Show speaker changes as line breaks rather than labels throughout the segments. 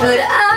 But I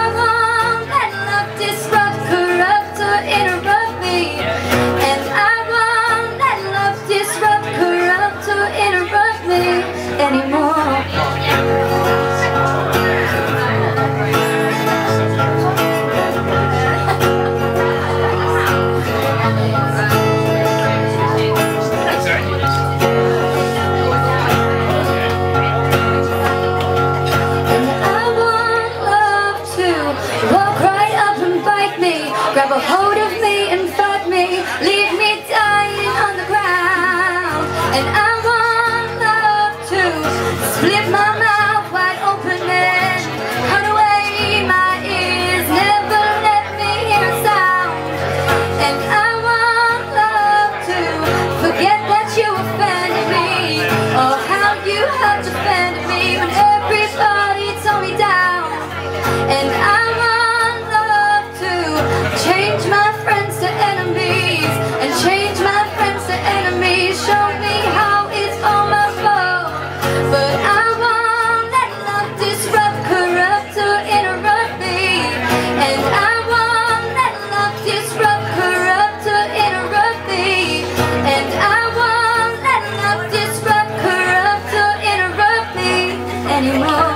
anymore.